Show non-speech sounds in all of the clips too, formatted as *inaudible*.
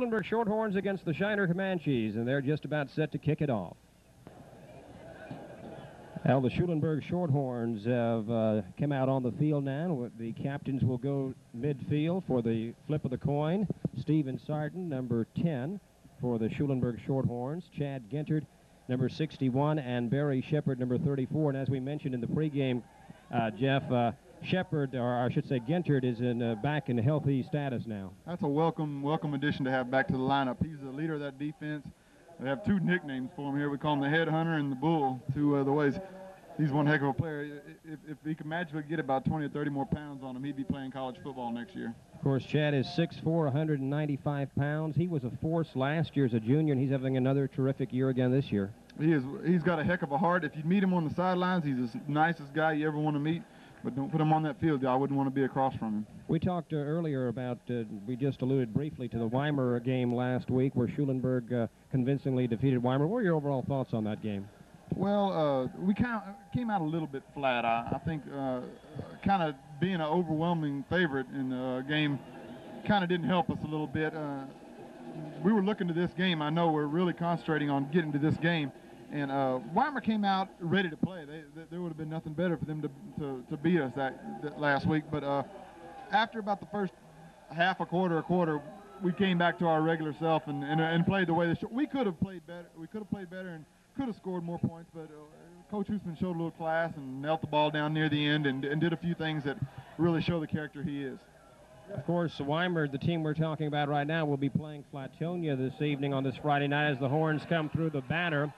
Schulenburg Shorthorns against the Shiner Comanches, and they're just about set to kick it off. Well, the Schulenburg Shorthorns have uh, come out on the field now. The captains will go midfield for the flip of the coin. Stephen Sarton, number 10, for the Schulenburg Shorthorns. Chad Gintert, number 61, and Barry Shepard, number 34. And as we mentioned in the pregame, uh, Jeff, uh, Shepard, or I should say Gintert, is in uh, back in healthy status now. That's a welcome, welcome addition to have back to the lineup. He's the leader of that defense. We have two nicknames for him here. We call him the Headhunter and the Bull, two of the ways. He's one heck of a player. If, if he could magically get about 20 or 30 more pounds on him, he'd be playing college football next year. Of course, Chad is 6'4", 195 pounds. He was a force last year as a junior, and he's having another terrific year again this year. He is. He's got a heck of a heart. If you meet him on the sidelines, he's the nicest guy you ever want to meet. But don't put him on that field. I wouldn't want to be across from him. We talked uh, earlier about, uh, we just alluded briefly to the Weimar game last week where Schulenburg uh, convincingly defeated Weimar. What are your overall thoughts on that game? Well, uh, we kind of came out a little bit flat. I, I think uh, kind of being an overwhelming favorite in the game kind of didn't help us a little bit. Uh, we were looking to this game. I know we're really concentrating on getting to this game. And uh, Weimar came out ready to play. They, they, there would have been nothing better for them to, to, to beat us that, that, last week. But uh, after about the first half a quarter, a quarter, we came back to our regular self and, and, and played the way they should. We could have played better. We could have played better and could have scored more points. But uh, Coach Hoosman showed a little class and knelt the ball down near the end and, and did a few things that really show the character he is. Of course, Weimar, the team we're talking about right now, will be playing Flatonia this evening on this Friday night as the horns come through the banner.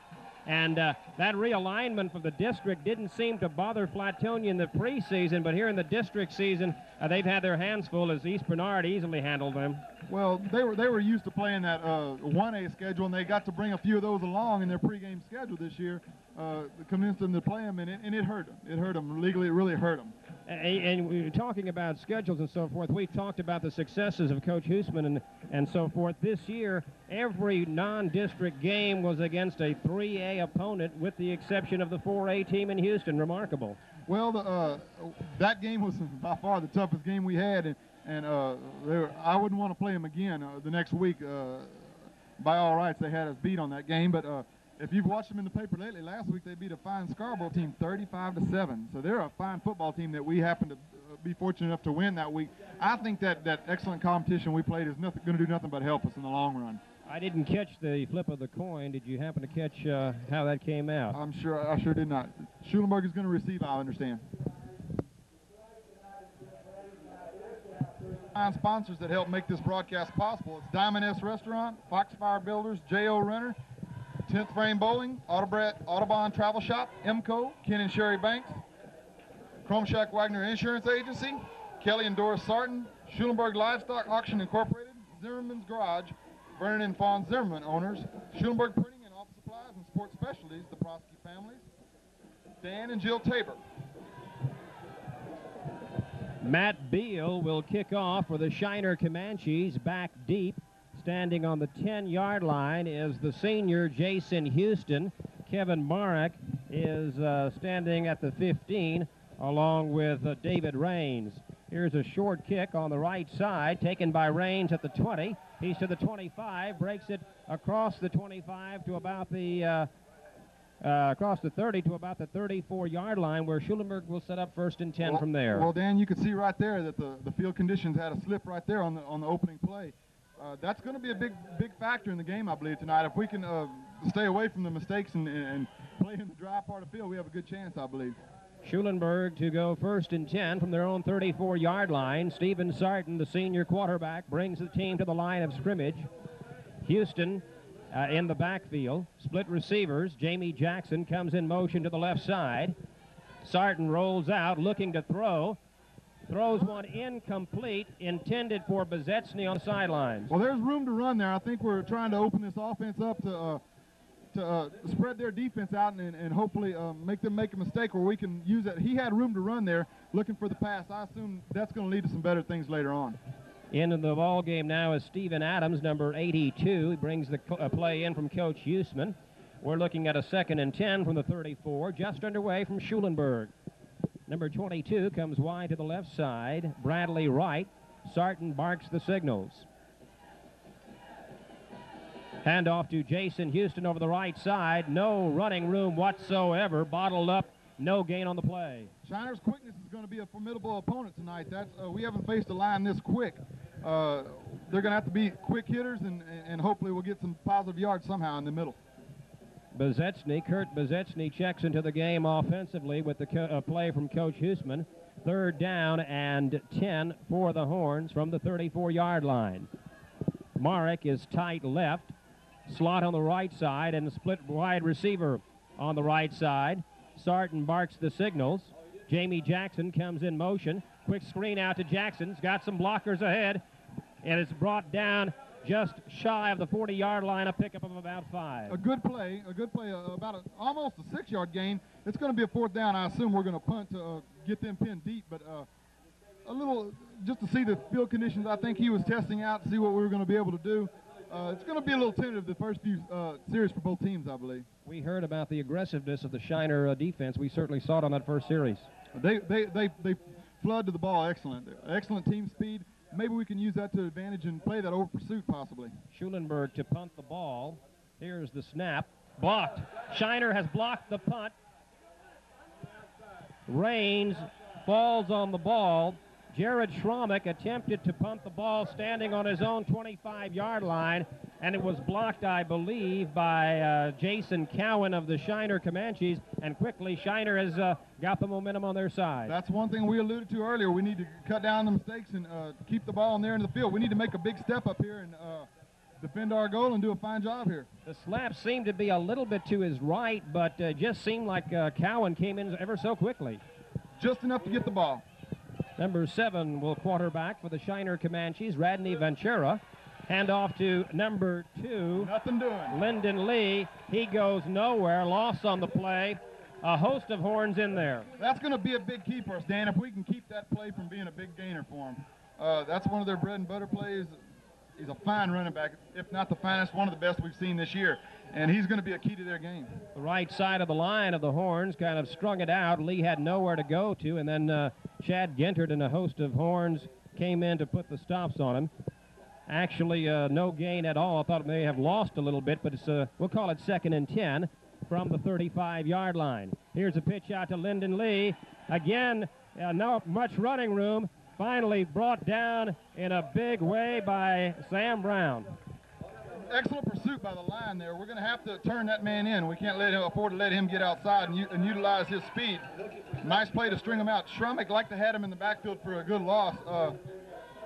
And uh, that realignment from the district didn't seem to bother Flatonia in the preseason, but here in the district season, uh, they've had their hands full as East Bernard easily handled them. Well, they were they were used to playing that uh, 1A schedule, and they got to bring a few of those along in their pregame schedule this year. Uh, convinced them to play them, and it, and it hurt them. It hurt them legally. It really hurt them. And, we were talking about schedules and so forth. We talked about the successes of Coach Hoosman and, and so forth. This year, every non-district game was against a 3A opponent with the exception of the 4A team in Houston. Remarkable. Well, the, uh, that game was *laughs* by far the toughest game we had, and, and uh, I wouldn't want to play them again uh, the next week. Uh, by all rights, they had us beat on that game, but uh, if you've watched them in the paper lately, last week they beat a fine Scarborough team 35 to 7. So they're a fine football team that we happen to uh, be fortunate enough to win that week. I think that that excellent competition we played is nothing going to do nothing but help us in the long run. I didn't catch the flip of the coin. Did you happen to catch uh, how that came out? I'm sure I sure did not. Schulenburg is going to receive. I understand. Fine sponsors that help make this broadcast possible. It's Diamond S Restaurant, Foxfire Builders, J.O. Renner, 10th Frame Bowling, Autobrat, Autobahn Travel Shop, MCO, Ken and Sherry Banks, Chrome Shack Wagner Insurance Agency, Kelly and Doris Sarton, Schulenburg Livestock Auction Incorporated, Zimmerman's Garage, Vernon and Fawn Zimmerman owners, Schulenburg Printing and Office Supplies and Sports Specialties, the Prosky families, Dan and Jill Tabor. Matt Beal will kick off for the Shiner Comanches back deep. Standing on the 10-yard line is the senior Jason Houston. Kevin Marek is uh, standing at the 15 along with uh, David Rains. Here's a short kick on the right side taken by Rains at the 20. He's to the 25, breaks it across the 25 to about the uh, uh, across the 30 to about the 34-yard line where Schulenburg will set up first and 10 well, from there. Well, Dan, you can see right there that the, the field conditions had a slip right there on the, on the opening play uh, that's going to be a big, big factor in the game, I believe, tonight. If we can uh, stay away from the mistakes and, and play in the dry part of the field, we have a good chance, I believe. Schulenburg to go first and 10 from their own 34-yard line. Stephen Sarton, the senior quarterback, brings the team to the line of scrimmage. Houston uh, in the backfield. Split receivers. Jamie Jackson comes in motion to the left side. Sarton rolls out, looking to throw throws one incomplete, intended for Bezetsny on the sidelines. Well, there's room to run there. I think we're trying to open this offense up to uh, to uh, spread their defense out and, and hopefully uh, make them make a mistake where we can use it. He had room to run there, looking for the pass. I assume that's going to lead to some better things later on. Into the ball game now is Stephen Adams, number 82. He brings the uh, play in from Coach Hoosman. We're looking at a second and 10 from the 34, just underway from Schulenburg. Number 22 comes wide to the left side. Bradley Wright. Sarton barks the signals. Handoff to Jason Houston over the right side. No running room whatsoever. Bottled up. No gain on the play. Shiner's quickness is going to be a formidable opponent tonight. That's uh, we haven't faced a line this quick. Uh, they're going to have to be quick hitters, and, and hopefully we'll get some positive yards somehow in the middle. Bezetsny, Kurt Bezetsny checks into the game offensively with the uh, play from Coach Hoosman. Third down and 10 for the Horns from the 34-yard line. Marek is tight left, slot on the right side, and split wide receiver on the right side. Sarton barks the signals. Jamie Jackson comes in motion. Quick screen out to Jackson's got some blockers ahead, and it's brought down just shy of the 40-yard line, a pickup of about five. A good play, a good play, uh, about a, almost a six-yard gain. It's going to be a fourth down. I assume we're going to punt to uh, get them pinned deep, but uh, a little just to see the field conditions. I think he was testing out to see what we were going to be able to do. Uh, it's going to be a little tentative the first few uh, series for both teams, I believe. We heard about the aggressiveness of the Shiner uh, defense. We certainly saw it on that first series. They they they they flood to the ball excellent, excellent team speed. Maybe we can use that to advantage and play that over pursuit possibly. Schulenburg to punt the ball. Here's the snap. Blocked. Shiner has blocked the punt. Rains falls on the ball. Jared Schromick attempted to punt the ball standing on his own 25-yard line, and it was blocked, I believe, by uh, Jason Cowan of the Shiner Comanches, and quickly Shiner has uh, got the momentum on their side. That's one thing we alluded to earlier. We need to cut down the mistakes and uh, keep the ball in there in the field. We need to make a big step up here and uh, defend our goal and do a fine job here. The slap seemed to be a little bit to his right, but uh, just seemed like uh, Cowan came in ever so quickly. Just enough to get the ball. Number seven will quarterback for the Shiner Comanches, Radney Ventura. Hand off to number two, Nothing doing. Lyndon Lee. He goes nowhere, loss on the play. A host of horns in there. That's going to be a big key for us, Dan. If we can keep that play from being a big gainer for them, uh, that's one of their bread and butter plays. He's a fine running back, if not the finest, one of the best we've seen this year, and he's going to be a key to their game. The right side of the line of the horns kind of strung it out. Lee had nowhere to go to, and then uh, Chad Gintert and a host of horns came in to put the stops on him. Actually, uh, no gain at all. I thought it may have lost a little bit, but it's uh, we'll call it second and 10 from the 35-yard line. Here's a pitch out to Lyndon Lee. Again, uh, not much running room. Finally brought down in a big way by Sam Brown. Excellent pursuit by the line there. We're going to have to turn that man in. We can't let him afford to let him get outside and, and utilize his speed. Nice play to string him out. Schromick like to have him in the backfield for a good loss. Uh,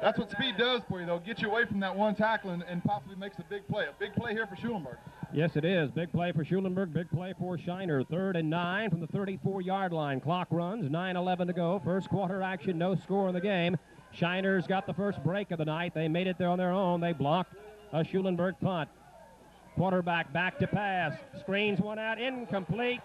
that's what speed does for you, though. Get you away from that one tackle and, and possibly makes a big play. A big play here for Schulenburg. Yes, it is. Big play for Schulenburg, big play for Shiner. Third and nine from the 34-yard line. Clock runs, 9-11 to go. First quarter action, no score in the game. Shiner's got the first break of the night. They made it there on their own. They blocked a Schulenburg punt. Quarterback back to pass. Screens one out, incomplete.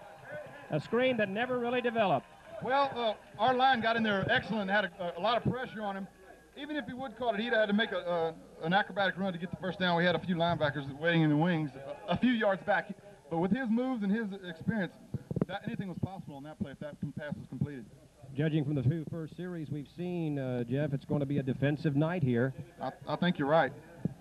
A screen that never really developed. Well, uh, our line got in there excellent, had a, a lot of pressure on him. Even if he would caught it, he'd have had to make a, uh, an acrobatic run to get the first down. We had a few linebackers waiting in the wings, a, a few yards back. But with his moves and his experience, that, anything was possible on that play if that pass was completed. Judging from the two first series we've seen, uh, Jeff, it's going to be a defensive night here. I, I think you're right.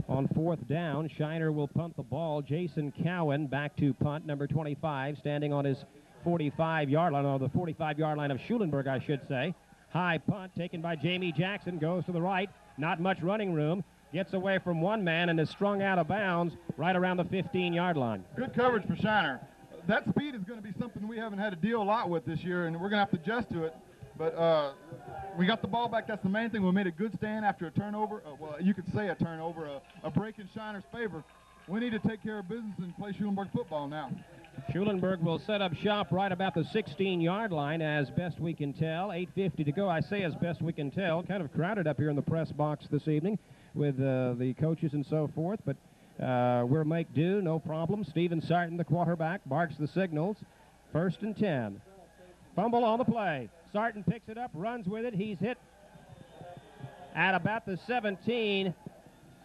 On fourth down, Shiner will punt the ball. Jason Cowan back to punt, number 25, standing on his 45-yard line, or the 45-yard line of Schulenburg, I should say. High punt taken by Jamie Jackson, goes to the right. Not much running room. Gets away from one man and is strung out of bounds right around the 15-yard line. Good coverage for Shiner. That speed is going to be something we haven't had to deal a lot with this year, and we're going to have to adjust to it. But uh, we got the ball back. That's the main thing. We made a good stand after a turnover. Uh, well, you could say a turnover, a, a break in Shiner's favor. We need to take care of business and play Schulenburg football now. Schulenburg will set up shop right about the 16-yard line as best we can tell. 8.50 to go. I say as best we can tell. Kind of crowded up here in the press box this evening with uh, the coaches and so forth, but uh, we'll make do, no problem. Steven Sarton, the quarterback, barks the signals. First and 10. Fumble on the play. Sarton picks it up, runs with it. He's hit at about the 17.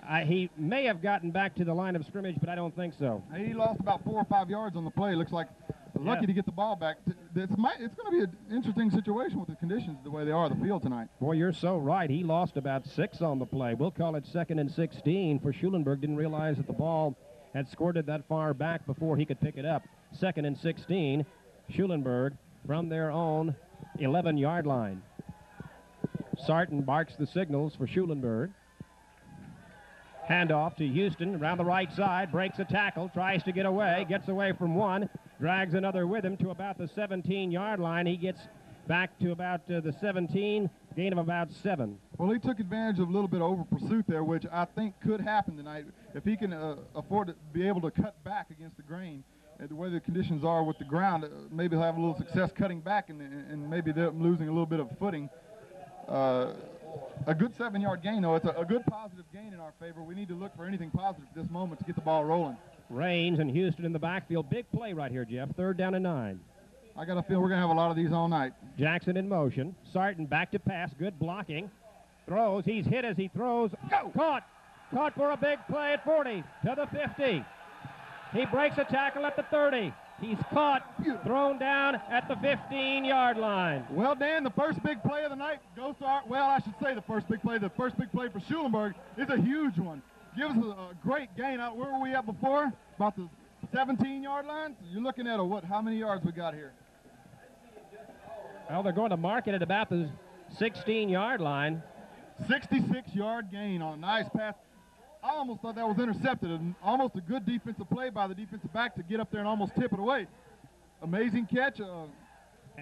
Uh, he may have gotten back to the line of scrimmage, but I don't think so. He lost about four or five yards on the play. Looks like lucky Yeah. to get the ball back. It's, it's going to be an interesting situation with the conditions the way they are on the field tonight. Boy, you're so right. He lost about six on the play. We'll call it second and 16 for Schulenburg. Didn't realize that the ball had squirted that far back before he could pick it up. Second and 16, Schulenburg from their own 11 yard line. Sarton barks the signals for Schulenburg. Handoff to Houston around the right side, breaks a tackle, tries to get away, gets away from one, drags another with him to about the 17 yard line. He gets back to about uh, the 17, gain of about seven. Well, he took advantage of a little bit of over pursuit there, which I think could happen tonight if he can uh, afford to be able to cut back against the grain. Uh, the way the conditions are with the ground, uh, maybe he'll have a little success cutting back and, and maybe them losing a little bit of footing. A good seven-yard gain, though. It's a, a, good positive gain in our favor. We need to look for anything positive at this moment to get the ball rolling. Rains and Houston in the backfield. Big play right here, Jeff. Third down and nine. I got a feel we're going to have a lot of these all night. Jackson in motion. Sarton back to pass. Good blocking. Throws. He's hit as he throws. Go! Caught. Caught for a big play at 40 to the 50. He breaks a tackle at the 30. He's caught, thrown down at the 15-yard line. Well, Dan, the first big play of the night goes to our, well, I should say the first big play. The first big play for Schulenburg is a huge one. Gives us a, a great gain. Out where were we at before? About the 17-yard line. So you're looking at a what? How many yards we got here? Well, they're going to mark it at about the 16-yard line. 66-yard gain on a nice pass. I almost thought that was intercepted. And almost a good defensive play by the defensive back to get up there and almost tip it away. Amazing catch. Uh,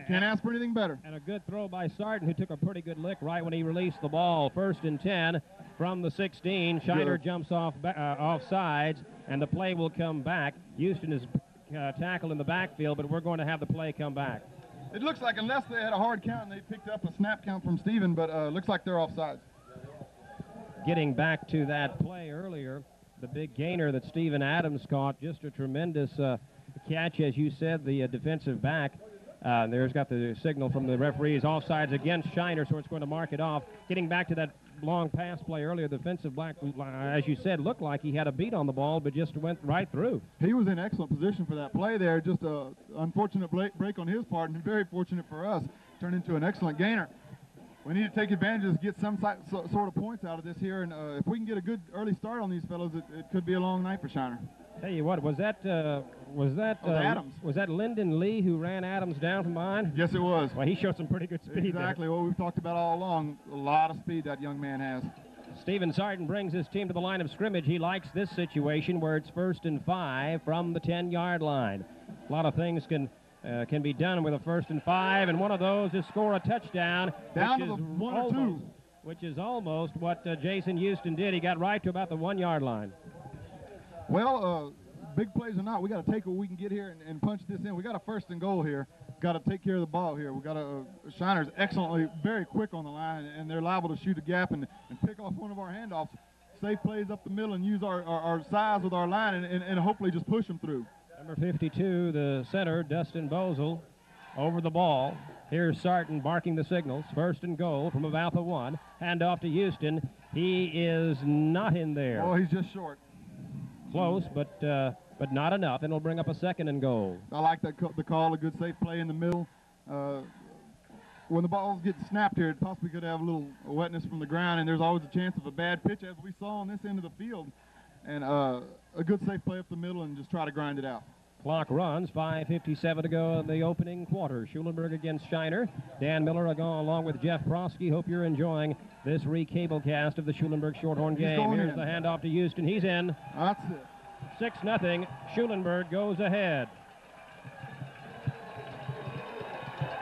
can't ask for anything better. And a good throw by Sarton, who took a pretty good lick right when he released the ball. First and 10 from the 16. Shiner good. jumps off uh, off sides, and the play will come back. Houston is uh, tackled in the backfield, but we're going to have the play come back. It looks like unless they had a hard count and they picked up a snap count from Steven, but uh, looks like they're offsides getting back to that play earlier, the big gainer that Steven Adams caught, just a tremendous uh, catch, as you said, the uh, defensive back. Uh, there's got the signal from the referees, offsides against Shiner, so it's going to mark it off. Getting back to that long pass play earlier, the defensive back, as you said, looked like he had a beat on the ball, but just went right through. He was in excellent position for that play there. Just a unfortunate break on his part, and very fortunate for us. Turned into an excellent gainer we need to take advantage of get some sort of points out of this here, and uh, if we can get a good early start on these fellows, it, it could be a long night for Shiner. Tell you what, was that uh, was that uh, Adams? Was that Lyndon Lee who ran Adams down from behind? Yes, it was. Well, he showed some pretty good speed. Exactly there. what we've talked about all along. A lot of speed that young man has. Steven Sarton brings his team to the line of scrimmage. He likes this situation where it's first and five from the 10-yard line. A lot of things can uh, can be done with a first and five, and one of those is score a touchdown. Down to the one almost, or two. Which is almost what uh, Jason Houston did. He got right to about the one-yard line. Well, uh, big plays or not, we got to take what we can get here and, and, punch this in. We got a first and goal here. Got to take care of the ball here. We got a uh, Shiner's excellently, very quick on the line, and they're liable to shoot a gap and, and pick off one of our handoffs. Safe plays up the middle and use our, our, our size with our line and, and, and hopefully just push them through. Number 52, the center, Dustin Bosel, over the ball. Here's Sarton barking the signals. First and goal from about the one. Hand off to Houston. He is not in there. Oh, he's just short. Close, but uh, but not enough. And it'll bring up a second and goal. I like that the call. A good safe play in the middle. Uh, when the ball's getting snapped here, it possibly could have a little wetness from the ground, and there's always a chance of a bad pitch, as we saw on this end of the field. And uh, a good safe play up the middle and just try to grind it out. Clock runs, 5.57 to go in the opening quarter. Schulenburg against Shiner. Dan Miller along with Jeff Prosky. Hope you're enjoying this recablecast of the Schulenburg Shorthorn game. Here's in. the handoff to Houston. He's in. That's it. 6 nothing. Schulenburg goes ahead.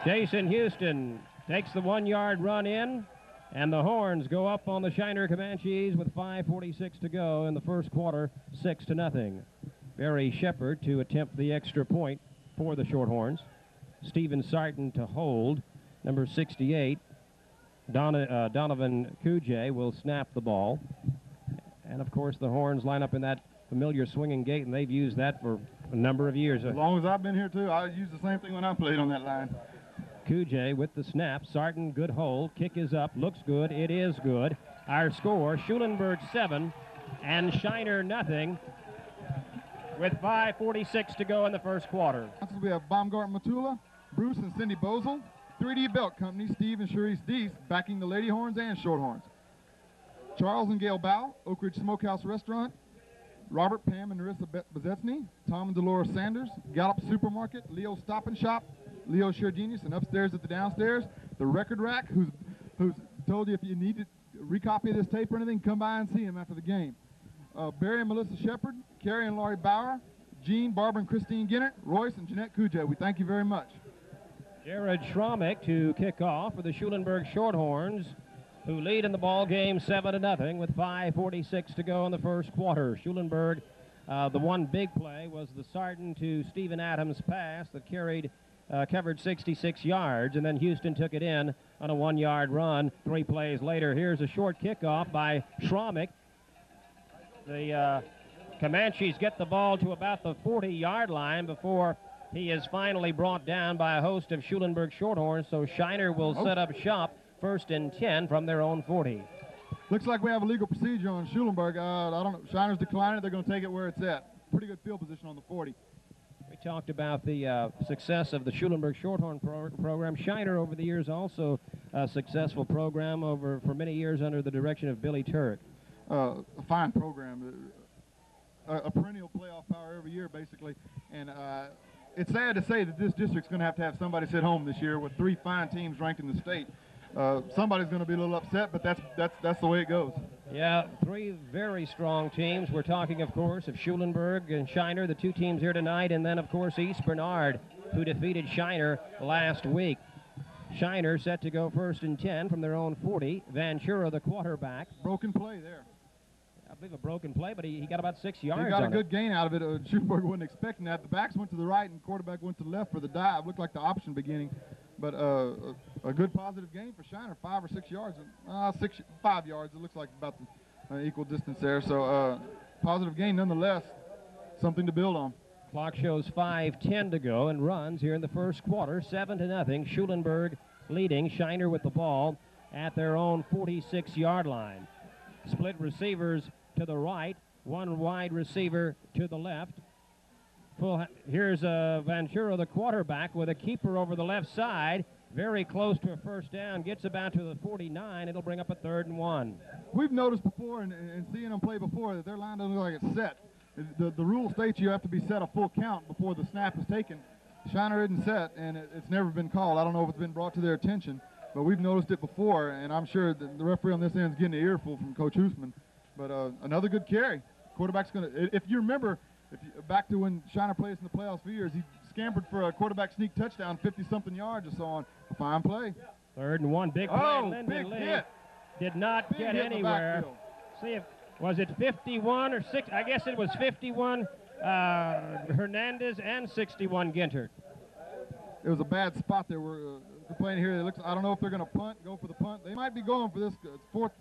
Jason Houston takes the one yard run in. And the horns go up on the Shiner Comanches with 5.46 to go in the first quarter, 6 to nothing. Barry Shepard to attempt the extra point for the Shorthorns. Steven Sarton to hold. Number 68, Don, uh, Donovan Kujay will snap the ball. And of course, the horns line up in that familiar swinging gate, and they've used that for a number of years. As long as I've been here, too, I used the same thing when I played on that line. Kujay with the snap. Sarton, good hold. Kick is up. Looks good. It is good. Our score, Schulenburg 7 and Shiner nothing with 5.46 to go in the first quarter. We have Baumgart Matula, Bruce and Cindy Bosel, 3D Belt Company, Steve and Cherise Deese backing the Lady Horns and Shorthorns. Charles and Gail Bow, Oak Ridge Smokehouse Restaurant, Robert, Pam, and Narissa Bezetsny, Tom and Dolores Sanders, Gallup Supermarket, Leo Stop and Shop, Leo Sheer Genius, and upstairs at the downstairs, the Record Rack, who's who's told you if you need to recopy this tape or anything, come by and see him after the game. Uh, Barry and Melissa Shepard, Carrie and Laurie Bauer, Jean, Barbara, and Christine Gintert, Royce, and Jeanette Kuja. We thank you very much. Jared Schromick to kick off for the Schulenburg Shorthorns, who lead in the ball game 7 to nothing with 5:46 to go in the first quarter. Schulenburg, uh, the one big play was the Sarton to Stephen Adams pass that carried uh, covered 66 yards, and then Houston took it in on a one-yard run. Three plays later, here's a short kickoff by Schromick. The uh, Comanches get the ball to about the 40-yard line before he is finally brought down by a host of Schulenburg Shorthorns, so Shiner will Oh. set up shop first and 10 from their own 40. Looks like we have a legal procedure on Schulenburg. Uh, I don't know. Shiner's declining. They're going to take it where it's at. Pretty good field position on the 40. We talked about the uh, success of the Schulenburg Shorthorn pro- program. Shiner, over the years, also a successful program over for many years under the direction of Billy Turk. Uh, a fine program, a, a perennial playoff power every year, basically. And uh, it's sad to say that this district's going to have to have somebody sit home this year with three fine teams ranked in the state. Uh, somebody's going to be a little upset, but that's that's that's the way it goes. Yeah, three very strong teams. We're talking, of course, of Schulenburg and Shiner, the two teams here tonight, and then, of course, East Bernard, who defeated Shiner last week. Shiner set to go first and 10 from their own 40. Ventura, the quarterback, Broken play there. I believe a broken play, but he, he got about six yards He got a good it. gain out of it. Uh, wasn't expecting that. The backs went to the right and quarterback went to the left for the dive. Looked like the option beginning, but uh, a, a good positive gain for Shiner, five or six yards. Uh, six, five yards. It looks like about the uh, equal distance there. So uh, positive gain nonetheless. Something to build on. Clock shows 5:10 to go and runs here in the first quarter, seven to nothing. Schulenburg leading. Shiner with the ball at their own 46-yard line. Split receivers to the right, one wide receiver to the left. Full. Here's uh, Ventura, the quarterback, with a keeper over the left side, very close to a first down. Gets about to the 49. It'll bring up a third and one. We've noticed before and, and seeing them play before that their line doesn't look like it's set. The, the rule states you have to be set a full count before the snap is taken. Shiner isn't set, and it, it's never been called. I don't know if it's been brought to their attention, but we've noticed it before, and I'm sure that the referee on this end is getting an earful from Coach Hoosman. But uh, another good carry. Quarterback's going to, if you remember, if you, back to when Shiner played us in the playoffs for years, he scampered for a quarterback sneak touchdown, 50-something yards or so on. A fine play. Third and one. Big play. Oh, big Lee hit. did not Big get anywhere. See if was it 51 or six? I guess it was 51 uh, Hernandez and 61 Gintert. it was a bad spot there. We're uh, complaining here. It looks. I don't know if they're going to punt, go for the punt. They might be going for this uh, fourth.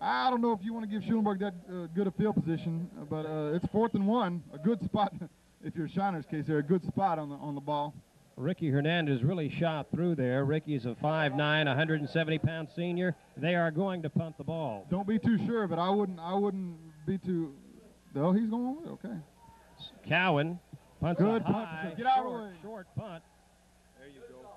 I don't know if you want to give Schulenburg that uh, good a field position, but uh, it's fourth and one. A good spot. *laughs* if you're Shiner's case, there a good spot on the on the ball. Ricky Hernandez really shot through there. Ricky's a 5'9", 170 pound senior. They are going to punt the ball. Don't be too sure, but I wouldn't. I wouldn't be too. No, he's going. with it, Okay. Cowan punts Good punt. high, Get out of the short, way. short punt. There you go.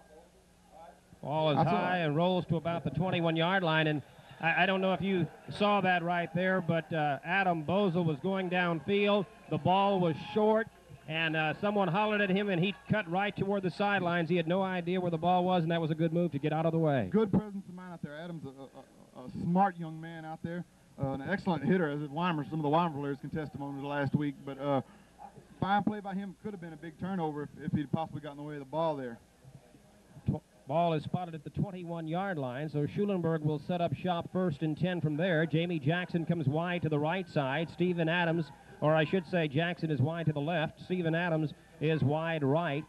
Ball is That's high and rolls to about the 21-yard line. And I, I don't know if you saw that right there, but uh, Adam Bozel was going downfield. The ball was short, and uh, someone hollered at him, and he cut right toward the sidelines. He had no idea where the ball was, and that was a good move to get out of the way. Good presence of mind out there. Adam's a, a, a, smart young man out there. Uh, an excellent hitter, as Weimar, some of the Weimar players can testimony to last week. But uh, fine play by him. Could have been a big turnover if, if he'd possibly gotten in the way of the ball there. Ball is spotted at the 21-yard line, so Schulenburg will set up shop first and 10 from there. Jamie Jackson comes wide to the right side. Stephen Adams, or I should say Jackson is wide to the left. Stephen Adams is wide right.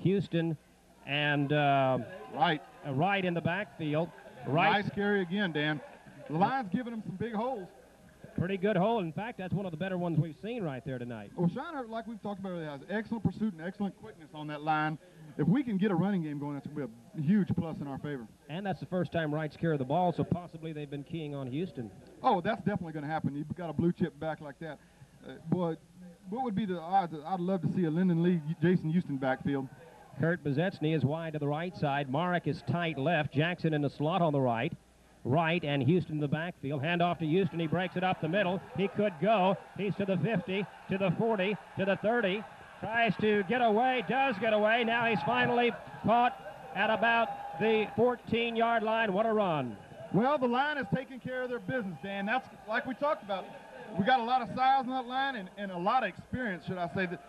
Houston and uh, Right. uh, right in the backfield. Right, Nice carry again, Dan. The line's giving him some big holes. pretty good hole. In fact, that's one of the better ones we've seen right there tonight. Well, Shiner, like we've talked about earlier, has excellent pursuit and excellent quickness on that line. If we can get a running game going, that's going to be a huge plus in our favor. And that's the first time Wright's carried the ball, so possibly they've been keying on Houston. Oh, that's definitely going to happen. You've got a blue chip back like that. Uh, boy, what would be the odds? I'd love to see a Lyndon Lee, Jason Houston backfield. Kurt Bezetsny is wide to the right side. Marek is tight left. Jackson in the slot on the right. Wright and Houston in the backfield. Hand off to Houston. He breaks it up the middle. He could go. He's to the 50, to the 40, to the 30. Tries to get away, does get away. Now he's finally caught at about the 14 yard line. What a run. Well, the line is taking care of their business, Dan. That's like we talked about. We got a lot of size in that line and, and a lot of experience, should I say. That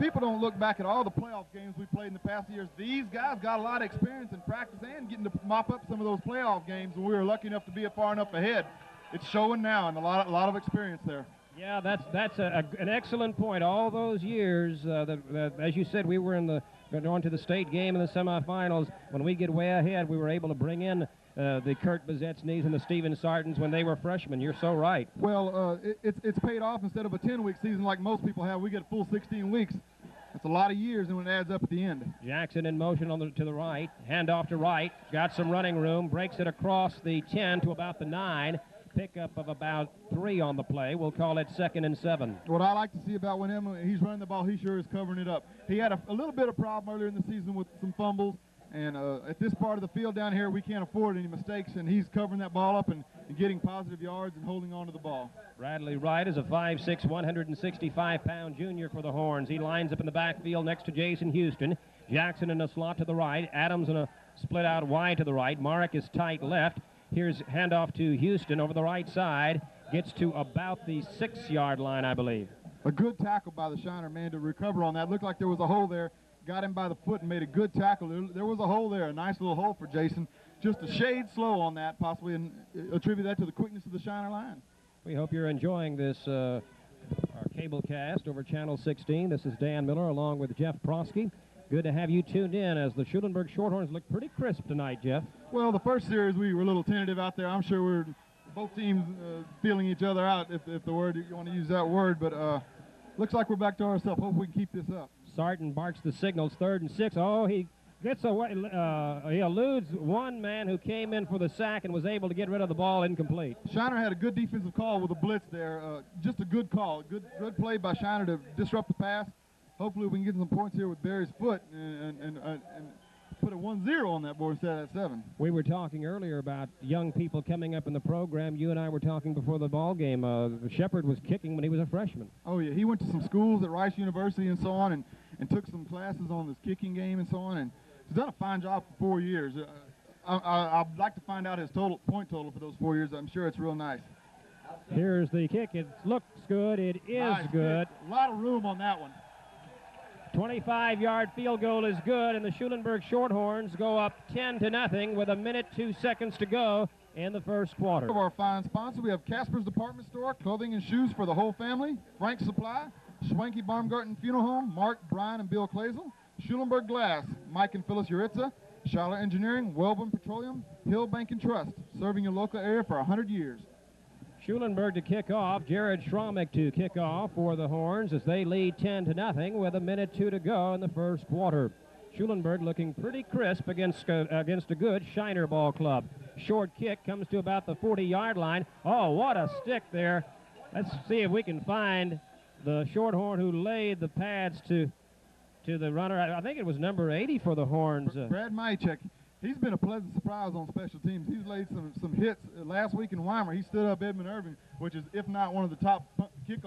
people don't look back at all the playoff games we played in the past years. These guys got a lot of experience in practice and getting to mop up some of those playoff games, and we were lucky enough to be far enough ahead. It's showing now, and a lot, a lot of experience there. Yeah, that's that's a, a, an excellent point. All those years, uh, that, that, as you said, we were in the going to the state game in the semifinals. When we get way ahead, we were able to bring in uh, the Kurt Bezetsnys and the Steven Sartons when they were freshmen. You're so right. Well, uh, it, it's, it's paid off instead of a 10-week season like most people have. We get a full 16 weeks. That's a lot of years, and when it adds up at the end. Jackson in motion on the, to the Wright. Hand off to right. Got some running room. Breaks it across the 10 to about the 9 pickup of about three on the play. We'll call it second and seven. What I like to see about when him, he's running the ball, he sure is covering it up. He had a, a little bit of problem earlier in the season with some fumbles, and uh, at this part of the field down here, we can't afford any mistakes, and he's covering that ball up and, and getting positive yards and holding on to the ball. Bradley Wright is a 5'6", 165-pound junior for the Horns. He lines up in the backfield next to Jason Houston. Jackson in a slot to the right. Adams in a split out wide to the right. Marek is tight left. Here's handoff to Houston over the right side. Gets to about the six-yard line, I believe. A good tackle by the Shiner man to recover on that. Looked like there was a hole there got him by the foot and made a good tackle. There was a hole there, a nice little hole for Jason. Just a shade slow on that, possibly, and attribute that to the quickness of the Shiner line. We hope you're enjoying this uh, our cable cast over Channel 16. This is Dan Miller along with Jeff Prosky. Good to have you tuned in as the Schulenburg Shorthorns look pretty crisp tonight, Jeff. Well, the first series we were a little tentative out there. I'm sure we're both teams uh, feeling each other out, if, if the word you want to use that word. But uh, looks like we're back to ourselves. Hope we can keep this up. Sarton barks the signals, third and six. Oh, he gets away. Uh, he eludes one man who came in for the sack and was able to get rid of the ball incomplete. Shiner had a good defensive call with a blitz there. Uh, just a good call. Good, good play by Shiner to disrupt the pass. Hopefully, we can get some points here with Barry's foot and, and, and, and put a 1-0 on that board instead of that 7. We were talking earlier about young people coming up in the program. You and I were talking before the ball game. Uh, Shepard was kicking when he was a freshman. Oh, yeah. He went to some schools at Rice University and so on and, and took some classes on this kicking game and so on. And he's done a fine job for four years. Uh, I, would like to find out his total point total for those four years. I'm sure it's real nice. Here's the kick. It looks good. It is nice good. Kick. A lot of room on that one. 25-yard field goal is good, and the Schulenburg Shorthorns go up 10 to nothing with a minute two seconds to go in the first quarter. Of our fine sponsor, we have Casper's Department Store, clothing and shoes for the whole family, Frank's Supply, Schwanke Baumgarten Funeral Home, Mark, Brian, and Bill Clazel, Schulenburg Glass, Mike and Phyllis Uritza, Charlotte Engineering, Wellborn Petroleum, Hill Bank and Trust, serving your local area for 100 years. Schulenburg to kick off. Jared Schromick to kick off for the Horns as they lead 10 to nothing with a minute two to go in the first quarter. Schulenburg looking pretty crisp against uh, against a good Shiner ball club. Short kick comes to about the 40-yard line. Oh, what a stick there. Let's see if we can find the Shorthorn who laid the pads to to the runner. I think it was number 80 for the Horns. Uh, Brad Mychek he's been a pleasant surprise on special teams. He's laid some some hits last week in Weimar. He stood up Edmund Irving, which is if not one of the top kick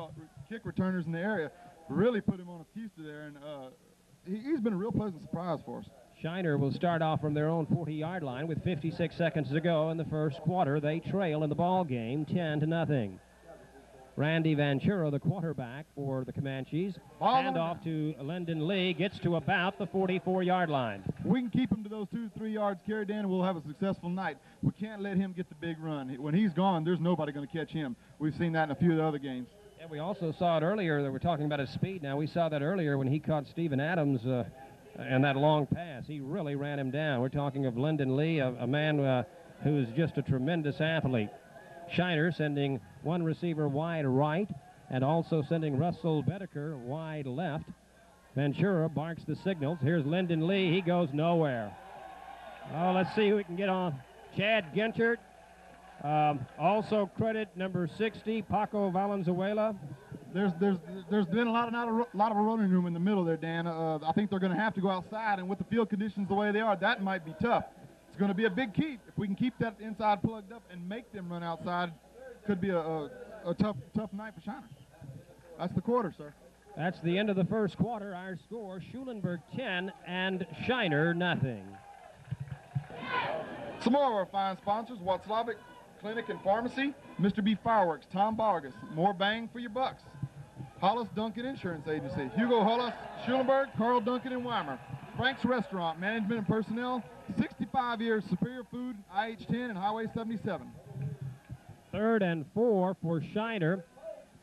kick returners in the area. Really put him on a piece there, and uh, he, has been a real pleasant surprise for us. Shiner will start off from their own 40-yard line with 56 seconds to go in the first quarter. They trail in the ball game 10 to nothing. Randy Ventura, the quarterback for the Comanches. Hand off to Lyndon Lee, gets to about the 44-yard line. We can keep him to those two, three yards carried in, we'll have a successful night. We can't let him get the big run. When he's gone, there's nobody going to catch him. We've seen that in a few of the other games. And we also saw it earlier that we're talking about his speed now. We saw that earlier when he caught Steven Adams uh, and that long pass. He really ran him down. We're talking of Lyndon Lee, a, a man uh, who is just a tremendous athlete. Shiner sending one receiver wide right and also sending Russell Bedecker wide left. Ventura barks the signals. Here's Lyndon Lee. He goes nowhere. Oh, let's see who we can get on. Chad Gintert. Um, also credit number 60, Paco Valenzuela. There's there's there's been a lot of not a lot of running room in the middle there, Dan. Uh, I think they're going to have to go outside, and with the field conditions the way they are, that might be tough. It's going to be a big keep. If we can keep that inside plugged up and make them run outside, could be a, a, a tough tough night for Shiner. That's the quarter, sir. That's the end of the first quarter. Our score, Schulenburg 10 and Shiner nothing. Some more of our fine sponsors, Watzlawick Clinic and Pharmacy, Mr. B Fireworks, Tom Vargas, more bang for your bucks. Hollis Duncan Insurance Agency, Hugo Hollis, Schulenburg, Carl Duncan and Weimar. Frank's Restaurant, Management and Personnel, 65 years, Superior Food, IH10 and Highway 77. Third and four for Shiner.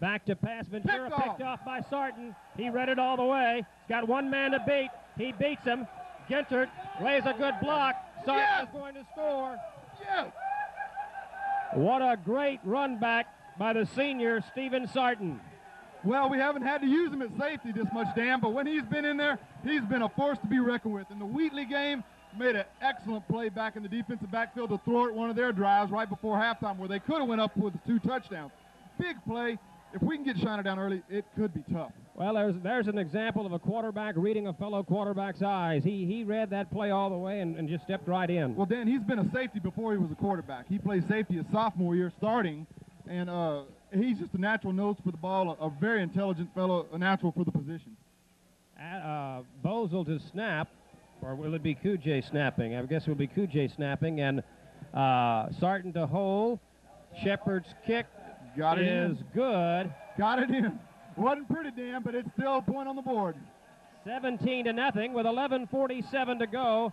Back to pass. Ventura Picked off. picked off by Sarton. He read it all the way. He's got one man to beat. He beats him. Gintert lays a good block. Sarton Yes. is going to score. Yes! What a great run back by the senior, Stephen Sarton. Well, we haven't had to use him at safety this much, Dan, but when he's been in there, he's been a force to be reckoned with. In the Wheatley game, made an excellent play back in the defensive backfield to throw it one of their drives right before halftime where they could have went up with two touchdowns. Big play. If we can get Shiner down early, it could be tough. Well, there's there's an example of a quarterback reading a fellow quarterback's eyes. He he read that play all the way and, and just stepped right in. Well, Dan, he's been a safety before he was a quarterback. He played safety his sophomore year starting, and uh, he's just a natural nose for the ball, a, a very intelligent fellow, a natural for the position. At, uh, Bozel to snap, or will it be Kujay snapping? I guess it will be Kujay snapping, and uh, Sarton to hold. Shepard's kick Got it is in. good. Got it in. Wasn't pretty, Dan, but it's still a point on the board. 17 to nothing with 11:47 to go.